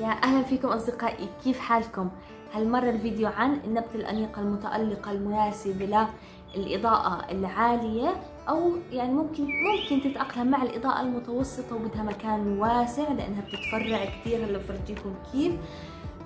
يا أهلا فيكم أصدقائي كيف حالكم؟ هالمرة الفيديو عن النبتة الأنيقة المتألقة المناسبة للإضاءة العالية أو يعني ممكن ممكن تتأقلم مع الإضاءة المتوسطة وبدها مكان واسع لأنها بتتفرع كثير هلا بفرجيكم كيف.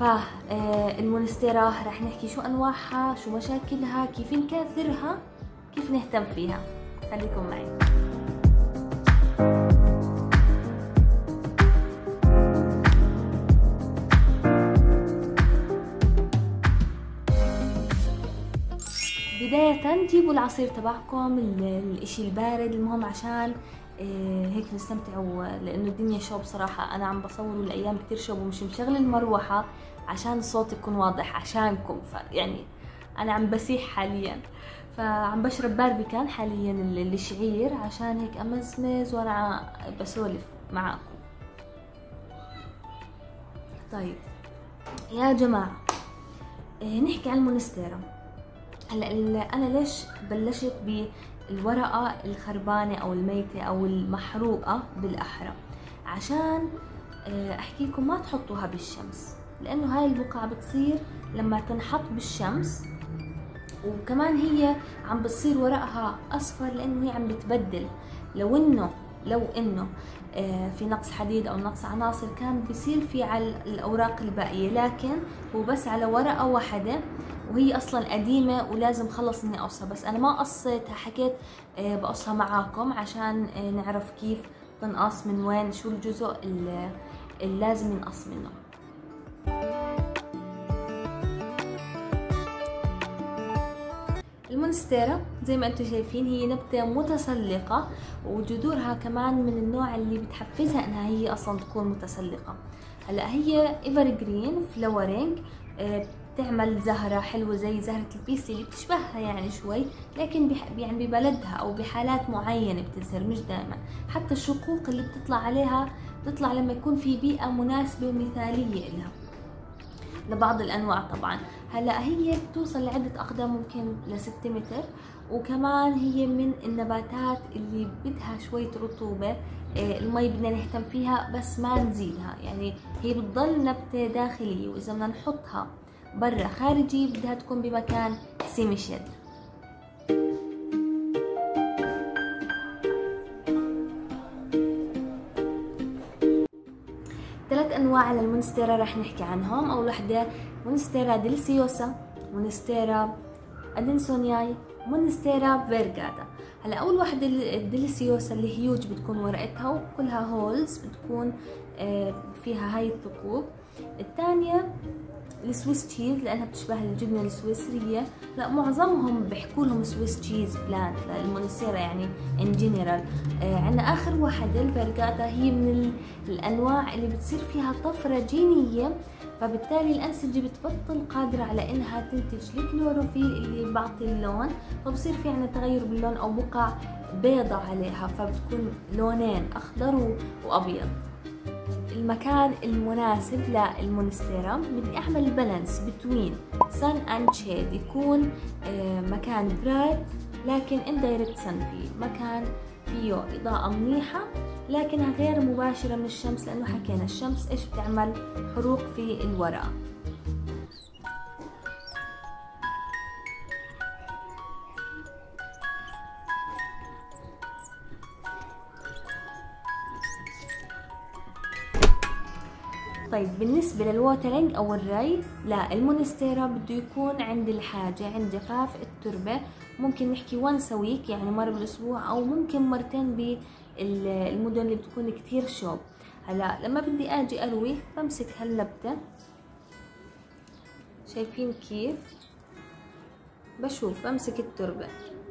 فالمونستيرا رح نحكي شو أنواعها شو مشاكلها كيف نكاثرها كيف نهتم فيها. خليكم معي. بداية جيبوا العصير تبعكم الإشي البارد المهم عشان آه، هيك نستمتعوا لأنه الدنيا شو بصراحة أنا عم بصور الأيام كتير شو ومش مشغل المروحة عشان الصوت يكون واضح عشانكم. يعني أنا عم بسيح حاليا. فعم بشرب باربيكان حاليا الشعير عشان هيك أمزمز وأنا بسولف معاكم. طيب يا جماعة آه، نحكي عن المونستيرا. هلا أنا ليش بلشت بالورقة الخربانة أو الميتة أو المحروقة بالأحرى؟ عشان آه، أحكي لكم ما تحطوها بالشمس لأنه هاي البقع بتصير لما تنحط بالشمس وكمان هي عم بتصير ورقها أصفر لأنه هي عم بتبدل. لو إنه لو إنه آه، في نقص حديد أو نقص عناصر كان بيصير في على الأوراق الباقية لكن هو بس على ورقة واحدة وهي أصلا قديمة ولازم خلص إني أقصها. بس أنا ما قصيتها حكيت آه، بقصها معاكم عشان آه، نعرف كيف تنقص من وين شو الجزء اللي لازم ينقص منه. المونستيرا زي ما أنتم شايفين هي نبتة متسلقة وجذورها كمان من النوع اللي بتحفزها إنها هي أصلا تكون متسلقة. هلأ هي evergreen flowering تعمل زهرة حلوة زي زهرة ال peace lily بتشبهها يعني شوي لكن يعني ببلدها أو بحالات معينة بتظهر مش دائما حتى الشقوق اللي بتطلع عليها بتطلع لما يكون في بيئة مناسبة ومثالية لها لبعض الأنواع طبعا. هلأ هي بتوصل لعدة أقدام ممكن لستة متر وكمان هي من النباتات اللي بدها شوية رطوبة آه، المي بدنا نهتم فيها بس ما نزيدها. يعني هي بتضل نبتة داخلية وإذا بدنا نحطها برا خارجي بدها تكون بمكان سيمي شيد. ثلاث أنواع للمونستيرا رح نحكي عنهم. أول وحدة Monstera deliciosa Monstera adansonii Monstera variegata هلا أول وحدة ال deliciosa اللي هيوج بتكون ورقتها وكلها holes بتكون آه، فيها هاي الثقوب. الثانية السويس تشيز لأنها بتشبه الجبنة السويسرية. لا معظمهم بيحكوا لهم Swiss cheese plant المونستيرا يعني in general آه عندنا آخر واحدة ال variegata هي من الأنواع اللي بتصير فيها طفرة جينية. فبالتالي الأنسجة بتبطل قادرة على إنها تنتج الكلوروفيل اللي بعطي اللون. فبصير في عنا تغير باللون أو بقع بيضة عليها فبتكون لونين أخضر وأبيض. المكان المناسب للمونستيرا. بدي أعمل balance between sun and shade يكون آه، مكان bright لكن indirect sun فيه. مكان فيه إضاءة منيحة لكنها غير مباشرة من الشمس لأنه حكينا الشمس إيش بتعمل؟ حروق في الورقة. طيب بالنسبة لل watering أو الري لا المونستيرا بده يكون عند الحاجة عند جفاف التربة. ممكن نحكي وانس ويك يعني مرة بالأسبوع أو ممكن مرتين بالمدن اللي بتكون كتير شوب. هلأ لما بدي أجي أروي بمسك هاللبتة شايفين كيف؟ بشوف بمسك التربة.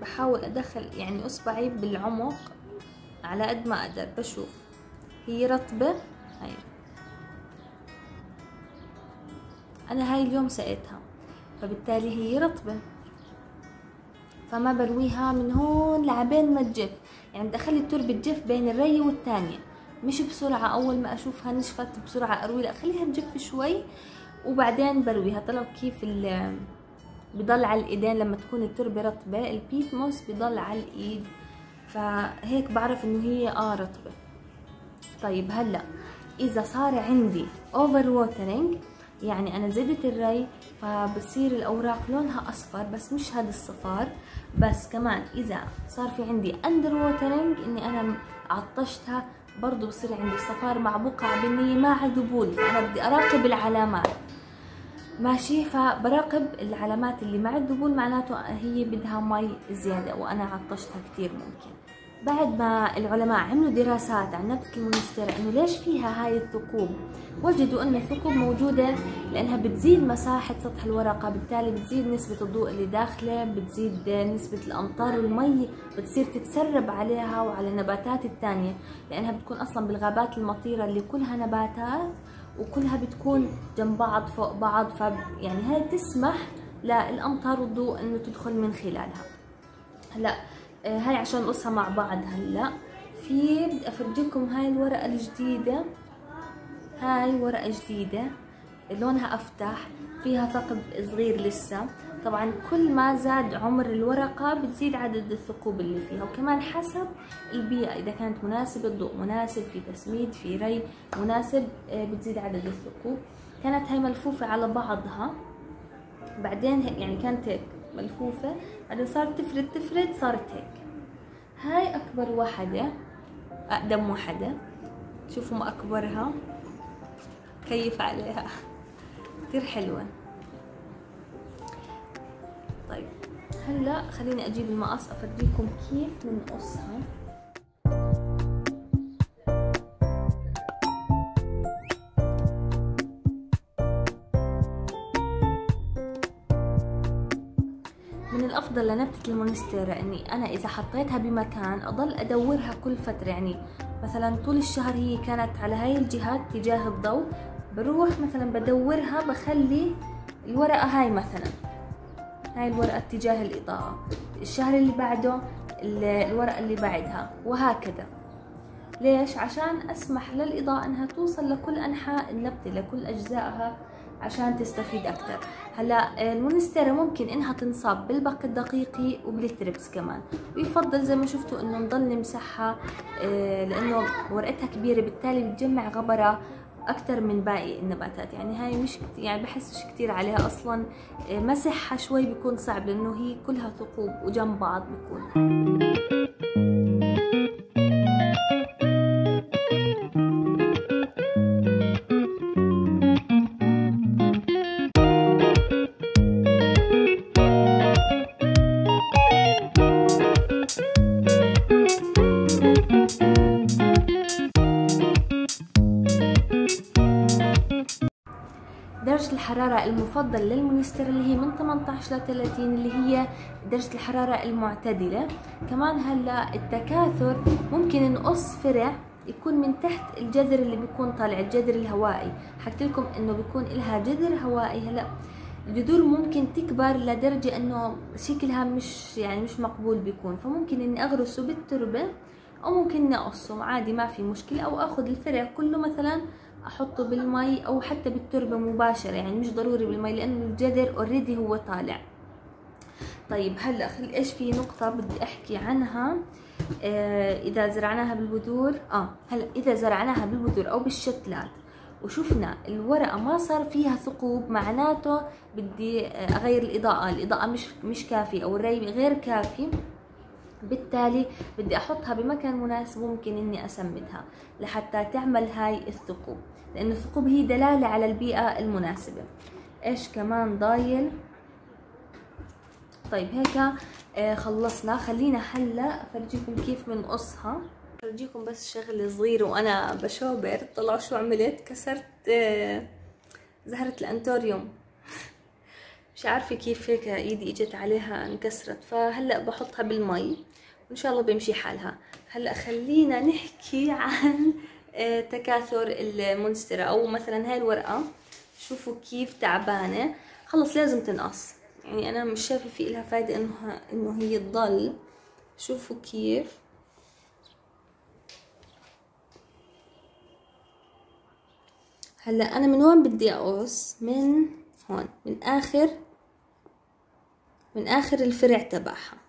بحاول أدخل يعني إصبعي بالعمق على قد ما أقدر بشوف. هي رطبة؟ هاي. أنا هاي اليوم سقيتها فبالتالي هي رطبة. فما برويها من هون لعبين ما تجف. يعني بدي أخلي التربة تجف بين الري والتانية. مش بسرعة أول ما أشوفها نشفت بسرعة أروي لا خليها تجف شوي وبعدين برويها. طلعوا كيف بضل على الإيدين لما تكون التربة رطبة. البيتموس بضل على الإيد. فهيك بعرف إنه هي آه رطبة. طيب هلأ إذا صار عندي over watering يعني أنا زدت الري فبصير الأوراق لونها أصفر بس مش هذا الصفار. بس كمان إذا صار في عندي under watering إني أنا عطشتها برضو بصير عندي صفار مع بقع بنية مع ذبول فأنا بدي أراقب العلامات. ماشي؟ فبراقب العلامات اللي مع الذبول معناته هي بدها مي زيادة وأنا عطشتها كتير ممكن. بعد ما العلماء عملوا دراسات عن نبتة المونستيرا إنه ليش فيها هاي الثقوب وجدوا إن الثقوب موجودة لأنها بتزيد مساحة سطح الورقة بالتالي بتزيد نسبة الضوء اللي داخله بتزيد نسبة الأمطار والمي بتصير تتسرب عليها وعلى النباتات الثانية لأنها بتكون أصلا بالغابات المطيرة اللي كلها نباتات وكلها بتكون جنب بعض فوق بعض ف يعني هاي تسمح للأمطار والضوء إنه تدخل من خلالها. هلا هاي عشان نقصها مع بعض هلأ. في بدي افرجيكم هاي الورقة الجديدة. هاي ورقة جديدة. لونها أفتح. فيها ثقب صغير لسه. طبعا كل ما زاد عمر الورقة بتزيد عدد الثقوب اللي فيها. وكمان حسب البيئة. إذا كانت مناسبة الضوء مناسب في تسميد في ري مناسب آه، بتزيد عدد الثقوب. كانت هاي ملفوفة على بعضها. بعدين يعني كانت ملفوفة. بعدين صارت تفرد تفرد صارت هيك. هاي أكبر واحدة أقدم واحدة شوفوا ما أكبرها. كيف عليها. كتير حلوة. طيب هلأ خليني أجيب المقص أفرجيكم كيف بنقصها. من الأفضل لنبتة المونستيرا اني أنا إذا حطيتها بمكان أضل أدورها كل فترة يعني مثلا طول الشهر هي كانت على هاي الجهات تجاه الضوء بروح مثلا بدورها بخلي الورقة هاي مثلا هاي الورقة اتجاه الإضاءة الشهر اللي بعده الورقة اللي بعدها وهكذا ليش؟ عشان أسمح للإضاءة أنها توصل لكل أنحاء النبتة لكل أجزائها عشان تستفيد أكثر هلا المونستيرا ممكن إنها تنصاب بالبق الدقيقي وبالتربس كمان. ويفضل زي ما شفتوا إنه نضل نمسحها آه، لأنه ورقتها كبيرة بالتالي بتجمع غبرة أكثر من باقي النباتات. يعني هاي مش يعني بحسش كثير عليها أصلا. آه، مسحها شوي بيكون صعب لإنه هي كلها ثقوب وجنب بعض بيكون. درجة الحرارة المفضل للمونستر اللي هي من 18 ل 30 اللي هي درجة الحرارة المعتدلة. كمان هلا التكاثر ممكن نقص فرع يكون من تحت الجذر اللي بيكون طالع الجذر الهوائي. حكيت لكم إنه بيكون لها جذر هوائي هلا. الجذور ممكن تكبر لدرجة إنه شكلها مش يعني مش مقبول بيكون. فممكن إني أغرسه بالتربة أو ممكن نقصه عادي ما في مشكلة. أو أخذ الفرع كله مثلا أحطه بالمي أو حتى بالتربة مباشرة يعني مش ضروري بالمي لأنه الجذر already هو طالع. طيب هلأ خل إيش في نقطة بدي أحكي عنها؟ آه إذا زرعناها بالبذور آه هلأ إذا زرعناها بالبذور أو بالشتلات وشفنا الورقة ما صار فيها ثقوب معناته بدي أغير الإضاءة الإضاءة مش مش كافية أو الري غير كافي بالتالي بدي أحطها بمكان مناسب ممكن إني أسمدها لحتى تعمل هاي الثقوب. لأن الثقوب هي دلالة على البيئة المناسبة. إيش كمان ضايل طيب هيك آه خلصنا. خلينا هلأ أفرجيكم كيف بنقصها. أفرجيكم بس شغلة صغيرة وأنا بشوبر. طلعوا شو عملت؟ كسرت آه زهرة الأنتوريوم. مش عارفة كيف هيك إيدي إجت عليها انكسرت. فهلأ بحطها بالمي. وإن شاء الله بيمشي حالها. هلأ خلينا نحكي عن تكاثر المونسترا أو مثلا هاي الورقة. شوفوا كيف تعبانة. خلص لازم تنقص. يعني أنا مش شايفة في لها فايدة انه إنه هي تضل. شوفوا كيف. هلأ أنا من وين بدي أقص؟ من هون من اخر من آخر الفرع تبعها.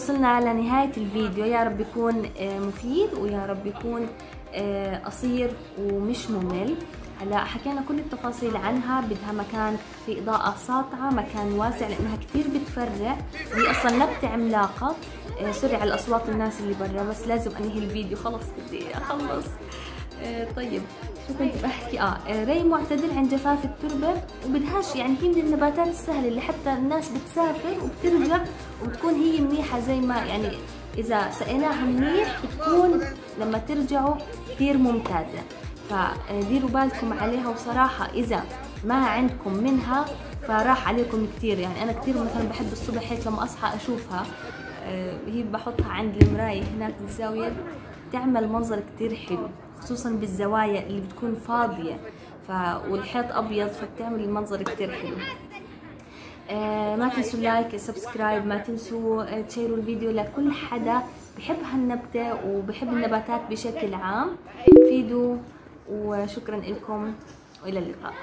وصلنا لنهاية الفيديو. يا رب يكون آه، مفيد ويا رب يكون آه، قصير ومش ممل. هلا حكينا كل التفاصيل عنها. بدها مكان في إضاءة ساطعة مكان واسع لأنها كتير بتفرع. هي أصلا نبتة عملاقة آه، سوري على اصوات الناس اللي برا بس لازم أنهي الفيديو. خلص بدي أخلص. طيب شو كنت بحكي؟ آه آه، ري معتدل عند جفاف التربة وبدهاش يعني هي من النباتات السهلة اللي حتى الناس بتسافر وبترجع وبتكون هي منيحة زي ما يعني إذا سقيناها منيح بتكون لما ترجعوا كثير ممتازة. فديروا بالكم عليها وصراحة إذا ما عندكم منها فراح عليكم كثير. يعني أنا كثير مثلا بحب الصبح هيك لما أصحى أشوفها آه، هي بحطها عند المراية هناك بالزاوية تعمل منظر كتير حلو. خصوصا بالزوايا اللي بتكون فاضية. ف... والحيط أبيض فبتعمل المنظر كتير حلو. آه ما تنسوا like subscribe ما تنسوا آه، تشيروا الفيديو لكل حدا بحب هالنبتة وبحب النباتات بشكل عام. فيدوا وشكرا لكم. وإلى اللقاء.